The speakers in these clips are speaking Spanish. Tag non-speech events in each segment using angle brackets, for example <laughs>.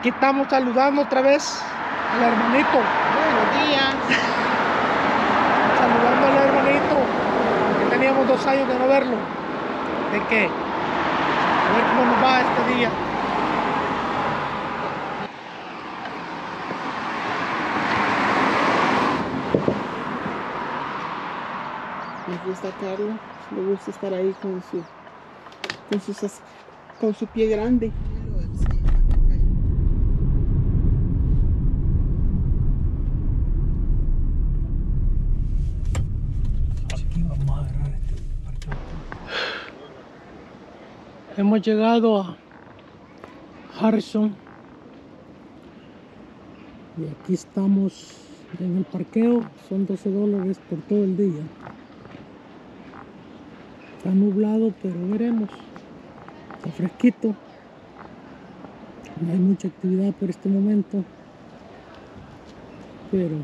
Aquí estamos saludando otra vez al hermanito. Buenos días. Saludando al hermanito. Que teníamos dos años de no verlo. ¿De qué? A ver cómo nos va este día. Me gusta Carlos, le gusta estar ahí con su con sus con su pie grande. Aquí vamos a agarrar este parqueo. Hemos llegado a Harrison. Y aquí estamos en el parqueo. Son 12 dólares por todo el día. Está nublado, pero veremos. Está fresquito. No hay mucha actividad por este momento. Pero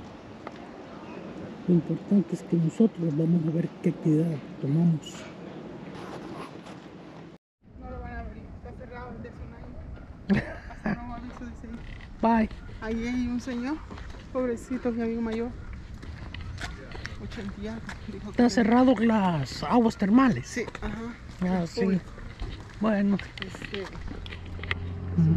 lo importante es que nosotros vamos a ver qué actividad tomamos. No lo van a abrir, está cerrado desde hace un año. Hasta nuevo aviso dice ahí. Bye. Ahí hay un señor, pobrecito, ya bien mayor. 80 y algo, dijo que Está era. cerrado las aguas termales. Sí, ajá. Ah, sí. Uy. Bueno, Este, mm,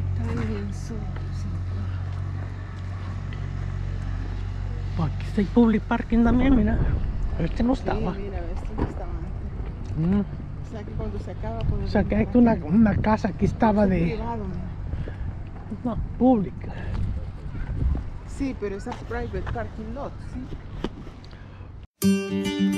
está bien solo, sí. aquí está el public parking también, mira. Este no Sí, estaba. mira, esto no estaba antes. Mm, O sea que cuando se acaba O sea que hay que una, una casa aquí estaba de Privado, no, pública. Sí, pero esa private parking lot, sí.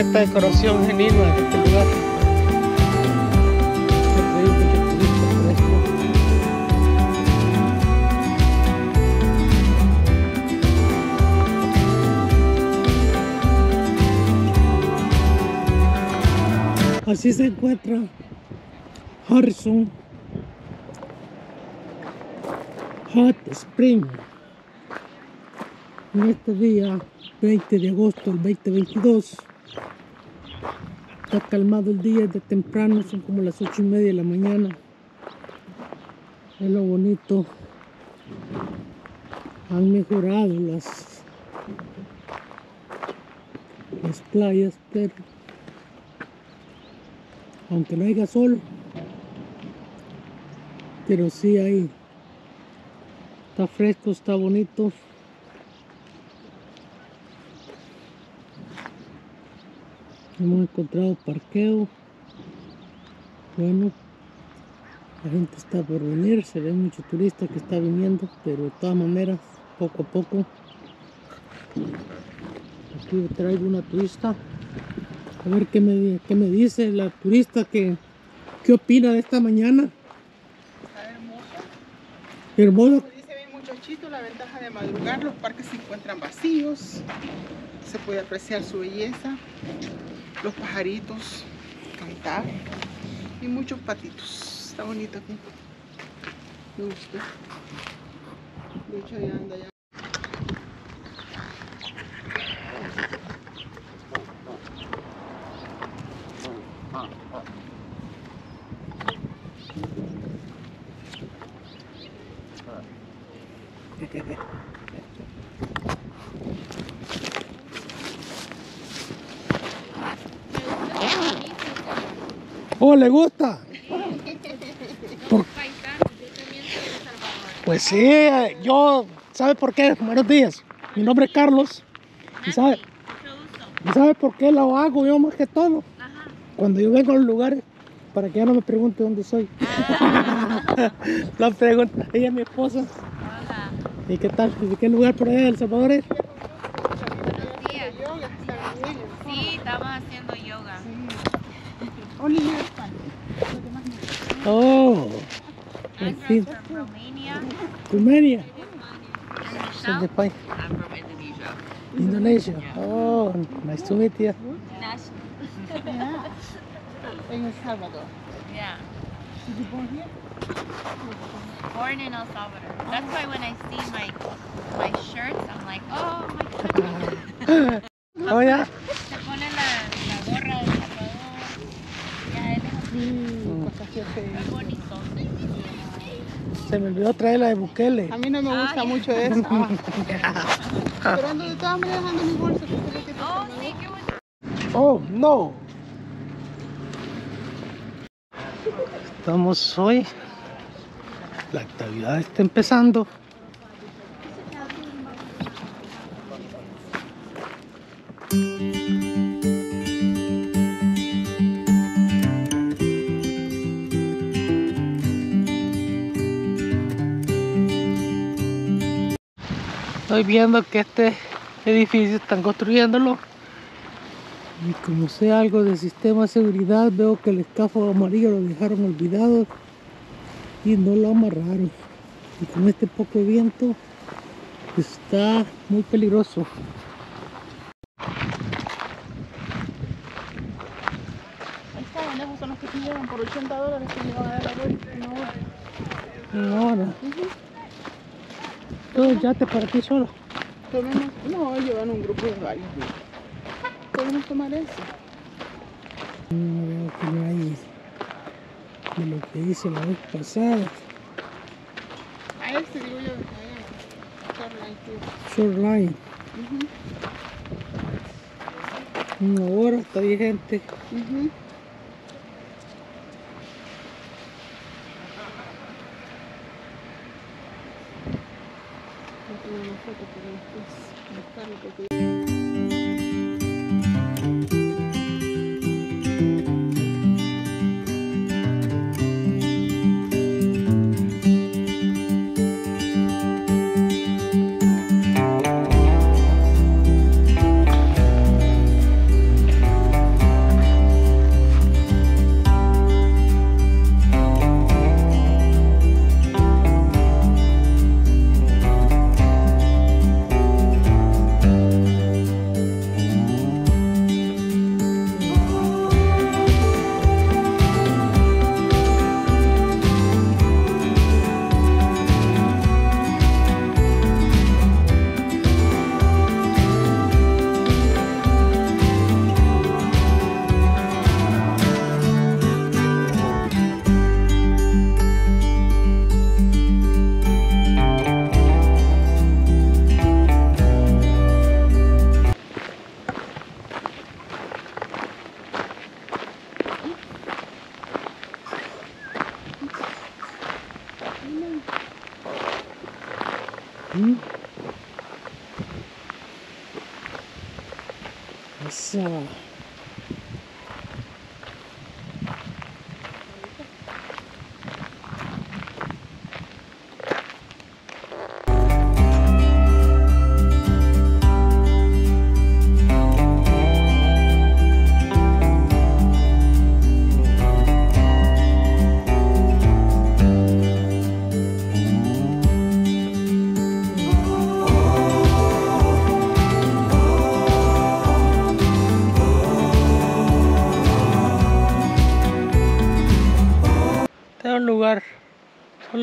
Esta decoración genuina de este lugar. Así se encuentra Harrison Hot Spring en este día 20 de agosto del 2022 está calmado el día de temprano son como las 8 y media de la mañana. Es lo bonito. Han mejorado las las playas pero aunque no haya sol pero sí hay está fresco está bonito hemos encontrado parqueo. Bueno la gente está por venir se ve mucho turista que está viniendo pero de todas maneras poco a poco aquí traigo una turista. A ver qué me, qué me dice la turista que qué opina de esta mañana. Está hermoso. hermoso Como dice bien muchachito, la ventaja de madrugar, los parques se encuentran vacíos, se puede apreciar su belleza, los pajaritos, cantar y muchos patitos. Está bonito aquí. Me gustó. De hecho, ya anda ya. <laughs> oh le gusta Por- pues sí yo sabe por qué buenos días mi nombre es Carlos y sabe. ¿Y sabe por qué lo hago yo más que todo? Cuando yo vengo a los lugares, para que ya no me pregunte dónde soy. <laughs> la pregunta, ella es mi esposa. Hola. ¿Y qué tal? ¿De qué lugar por allá de El Salvador es? Only you Spanish. Lo demás no. Oh, I'm en from Romania. Rumania. And Son de. I'm from Indonesia. Indonesia. Oh, nice to meet you. Nash. Yeah. En El Salvador. Yeah. Did you born here? Born in El Salvador. That's why when I see my my shirts, I'm like, oh my <laughs> goodness. Oh, ya. Se me olvidó traer la de Bukele. A mí no me gusta Ay. mucho eso. <laughs> Ah. Pero ando de todas maneras ando mi bolsa. que Oh, sí, qué bonito. Oh, no. Estamos hoy. La actividad está empezando. Estoy viendo que este edificio están construyéndolo. Y como sé algo del sistema de seguridad, veo que el escafo amarillo lo dejaron olvidado y no lo amarraron. Y con este poco viento está muy peligroso. Ahí está, lejos son los que te llevan por 80 dólares que me van a dar la vuelta en una hora. Ahora, Ujú. Todo ya te para ti solo. Tomemos, no, llevan un grupo de varios. Podemos tomar eso. No veo que no hay de lo que hice la vez pasada. A este digo yo, allá. Shoreline Una hora está vigente. ujú. Voy a tomar una foto para después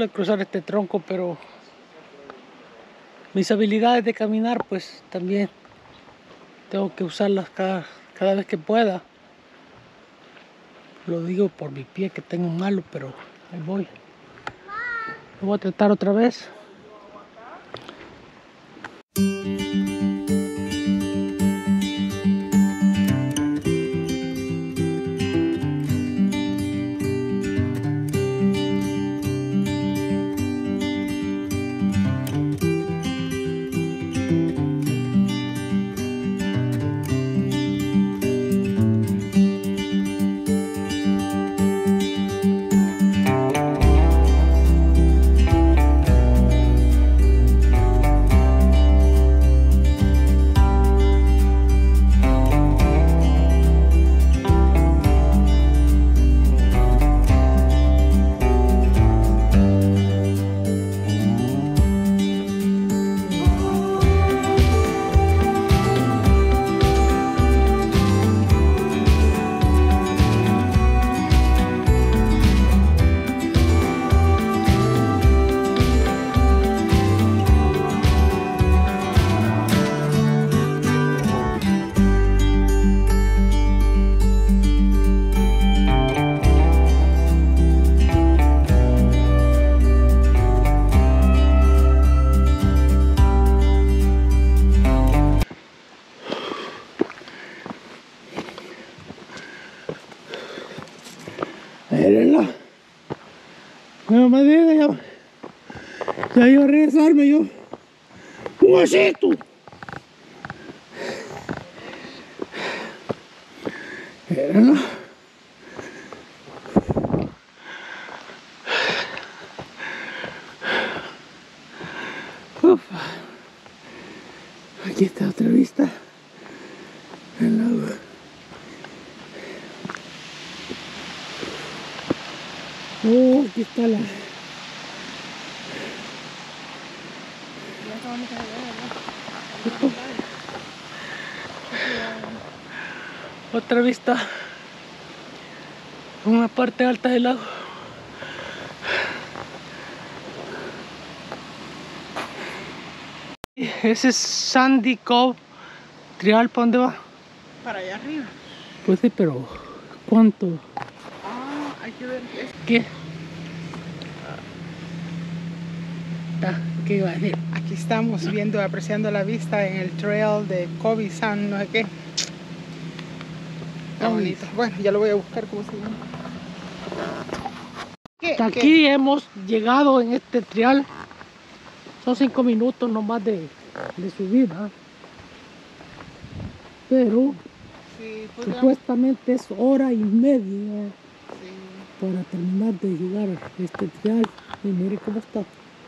de cruzar este tronco, pero mis habilidades de caminar, pues también tengo que usarlas cada, cada vez que pueda. Lo digo por mi pie que tengo malo, pero ahí voy. Lo voy a tratar otra vez. Un osito. Mírenla. Uf. Aquí está otra vista. El lago. Oh, aquí está la. Otra vista. Una parte alta del lago. Ese es Sandy Cove. Trial, ¿para dónde va? Para allá arriba. Pues sí, pero ¿cuánto? Ah, hay que ver. ¿Qué? Ah, ¿Qué iba a decir? Aquí estamos viendo, apreciando la vista en el trail de Kobe San, no sé qué. Está bonito. Bueno, ya lo voy a buscar cómo se llama. ¿Qué? Hasta ¿Qué? aquí hemos llegado en este trial. Son cinco minutos nomás de, de subida. Pero Sí, pues, supuestamente es hora y media sí. para terminar de llegar a este trial. Y mire cómo está.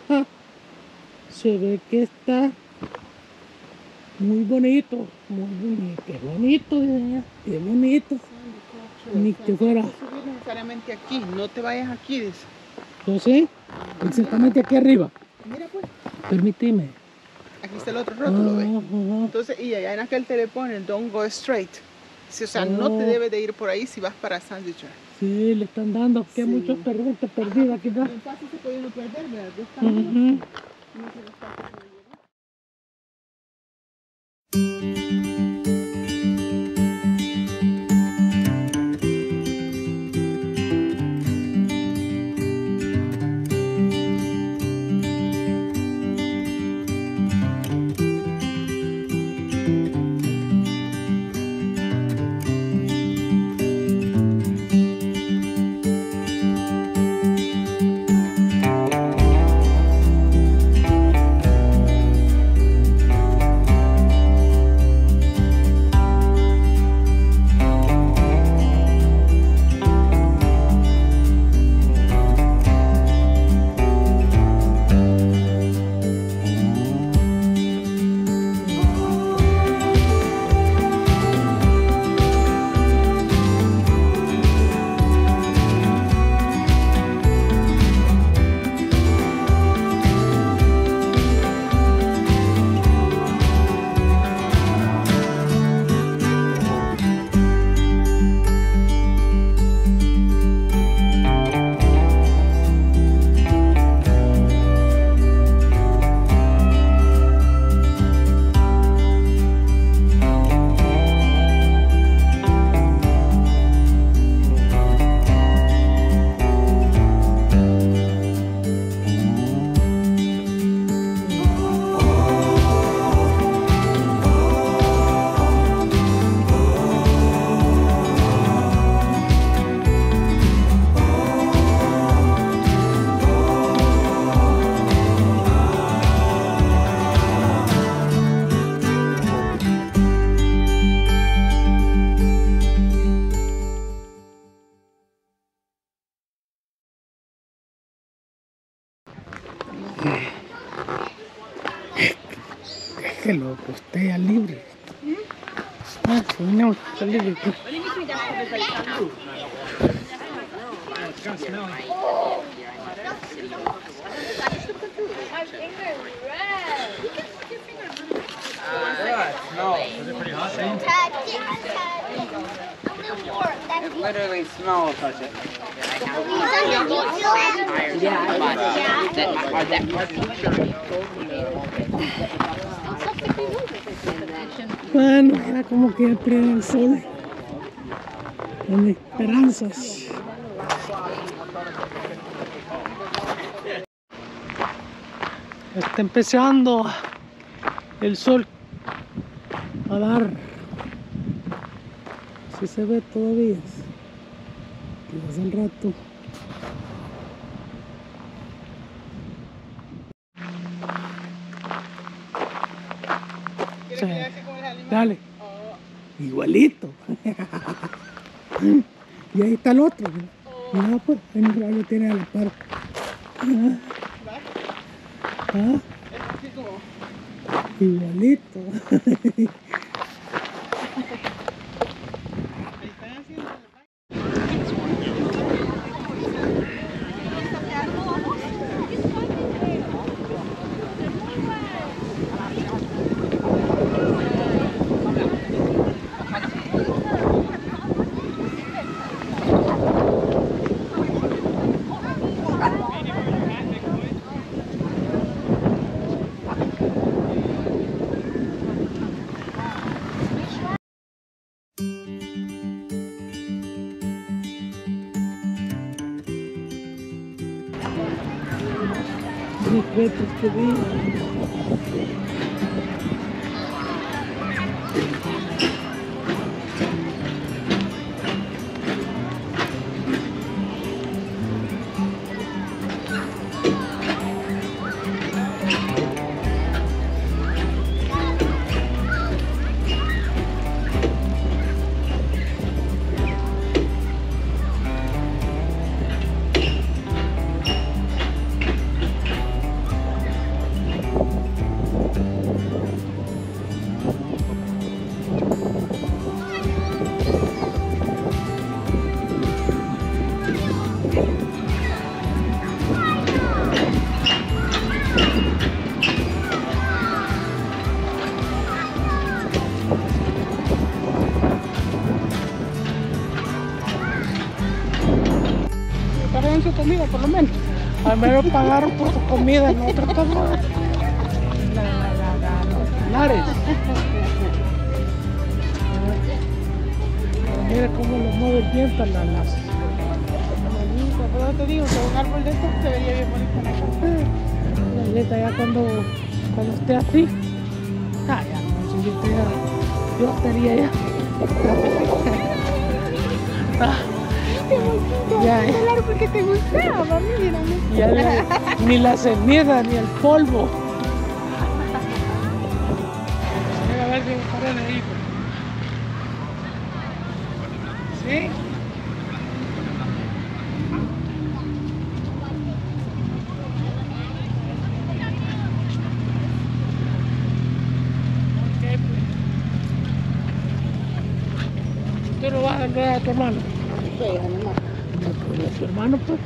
Ah, se ve que está muy bonito. Muy bonito. Qué bonito, Qué bonito. Ni que fuera. Necesariamente aquí, no te vayas aquí, dice. Yo sé. Exactamente aquí arriba. Mira pues, Permíteme. aquí está el otro rótulo, ¿ves? Entonces, y allá en aquel te le ponen, don't go straight. Sí, o sea, no te Oh. debes de ir por ahí si vas para Trail. Sí, le están dando que Sí. muchos perritos perdidos aquí. ¿verdad? Fácil se puede perder, ¿verdad? Dos Qué loco, usted ya libre. Ah, sí, no, está libre. It literally smells like it. Bueno, era como que el primer sol. Con esperanzas. Está empezando el sol a dar. Si se ve todavía. Quizás al rato. ¿Quieres Sí. que le haga como el animal? Dale. Oh, Igualito. <laughs> y ahí está el otro. Mira, pues, ahí no- lo tiene a la par. Ah, ah, Es así como. igualito. <laughs> Nick Webb to be. Pagaron su comida, por lo menos. Al menos pagaron por su comida, no la, los <laughs> lares. Pero mira cómo lo mueve el viento las, las, Bonito, pero te digo que un árbol de estos se vería bien bonito en la neta, ya cuando, cuando esté así, ah, ya, no, si yo, estaría, yo estaría ya. Ah, <laughs> ya, El árbol que te gustaba, mira. ya ni, ni la ceniza ni el polvo. A ver si me paran ahí. ¿Sí? Pues. Tú lo vas a dar a tu hermano. No, pues, a tu hermano, pues.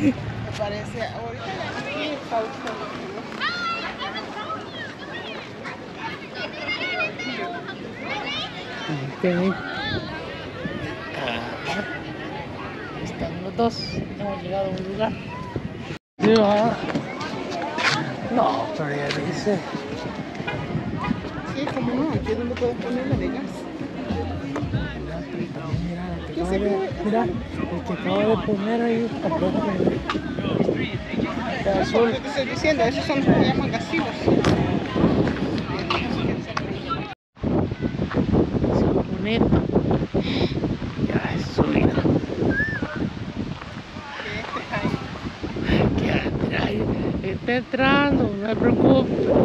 Me parece, ahorita sí está usando. Ok. Ah, Están los dos. Hemos llegado a un lugar. Sí. No, pero ya dice. Sí, como no, aquí es donde puedes poner la de gas. Mira, el que acabo de, poner ahí está azul. Te estoy diciendo, esos son los que llaman gasivos. Bonito. Ya es su vida. Que entra ahí. Está entrando, no se preocupe.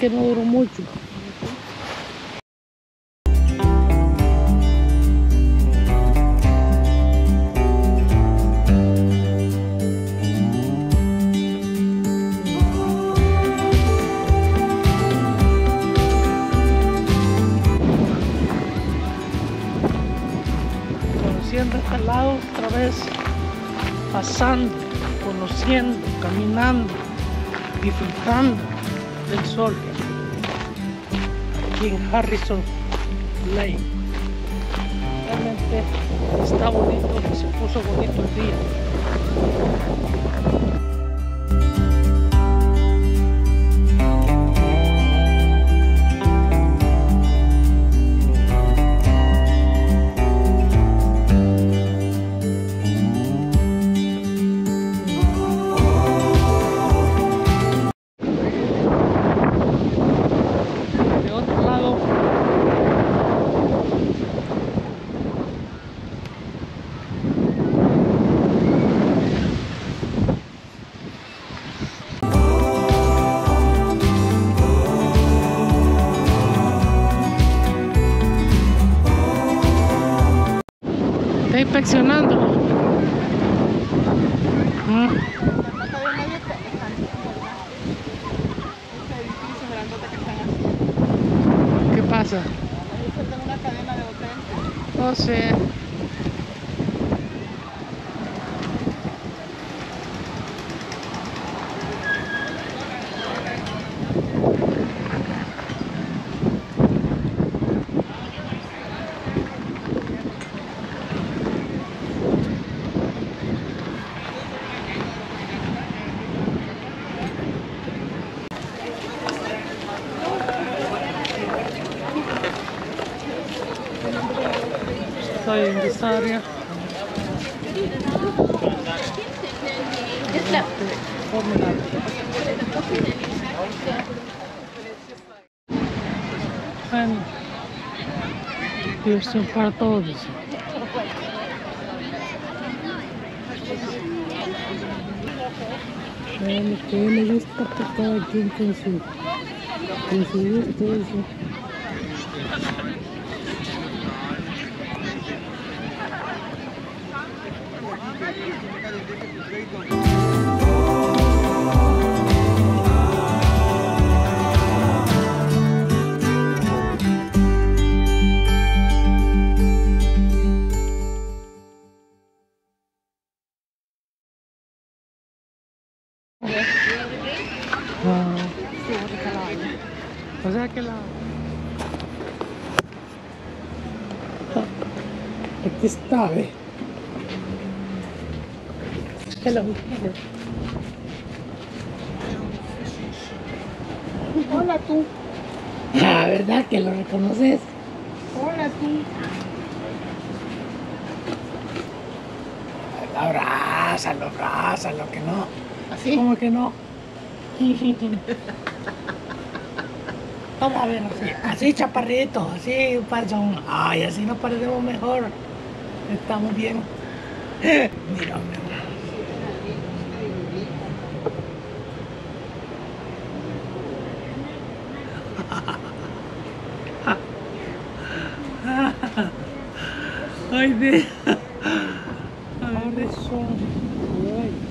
Que no duró mucho. Conociendo este lado otra vez, pasando, conociendo, caminando, disfrutando del sol aquí en Harrison Lane. Realmente está bonito y se puso bonito el día. Inspeccionando. Mm. La placa de medio que están Este edificio grandote que están haciendo. ¿Qué pasa? Ahí faltan una cadena de hotel. No sé. Estoy en esta área. Bueno, diversión para todos. Bueno, lo que me gusta que cada quien con su, con su gusto eso. Aquí está, ve. Hello. Hola tú. Ah, ¿verdad que lo reconoces? Hola tú. Abrázalo, abrázalo, que no. Así. ¿Cómo que no? <laughs> Vamos a ver, así, así chaparrito, así panzón. Ay, así nos parecemos mejor. Estamos bien. Mira. Ay, de. Harrison. Ay.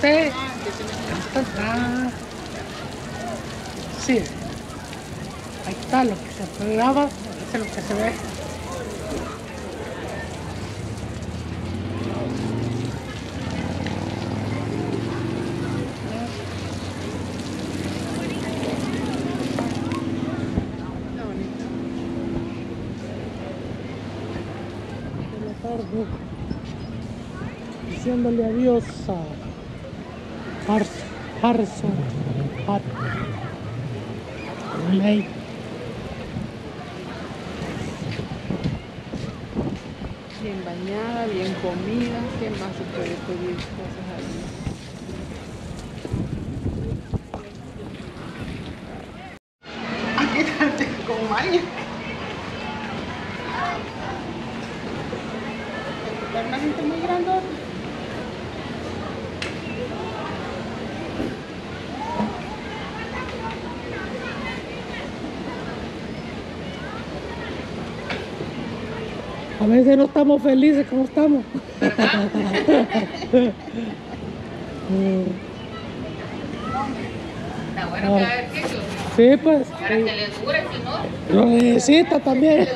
Usted. Sí. Ahí está lo que se graba, es lo que se ve. Diciéndole adiós May. Bien bañada, bien comida. ¿Qué más se puede pedir? Cosas ahí. Aquí está con maña. Hay una gente muy grandota. A veces no estamos felices como estamos. Está bueno que haga queso sí, pues. para que le dure, si no, Lo necesita también.